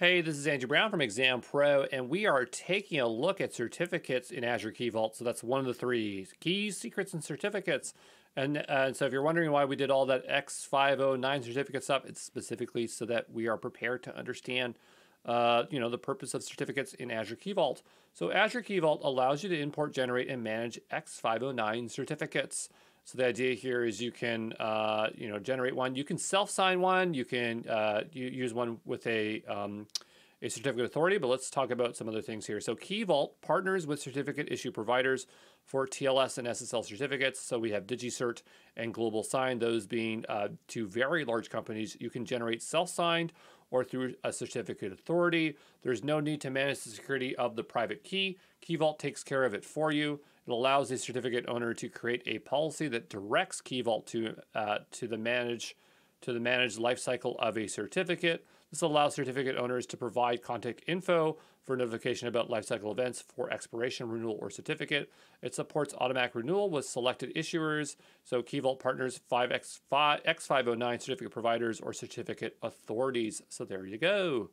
Hey, this is Andrew Brown from ExamPro, and we are taking a look at certificates in Azure Key Vault. So that's one of the three keys, secrets, and certificates. And uh, so if you're wondering why we did all that X509 certificate stuff, it's specifically so that we are prepared to understand uh, you know, the purpose of certificates in Azure Key Vault. So Azure Key Vault allows you to import, generate, and manage X509 certificates. So the idea here is you can, uh, you know, generate one. You can self-sign one. You can uh, use one with a um, a certificate authority. But let's talk about some other things here. So Key Vault partners with certificate issue providers for TLS and SSL certificates. So we have DigiCert and GlobalSign, those being uh, two very large companies. You can generate self-signed or through a certificate authority. There's no need to manage the security of the private key. Key Vault takes care of it for you. It allows the certificate owner to create a policy that directs Key Vault to uh, to the manage to the managed lifecycle of a certificate. This allows certificate owners to provide contact info for notification about lifecycle events for expiration, renewal, or certificate. It supports automatic renewal with selected issuers, so Key Vault partners 5X5, X509 certificate providers or certificate authorities. So there you go.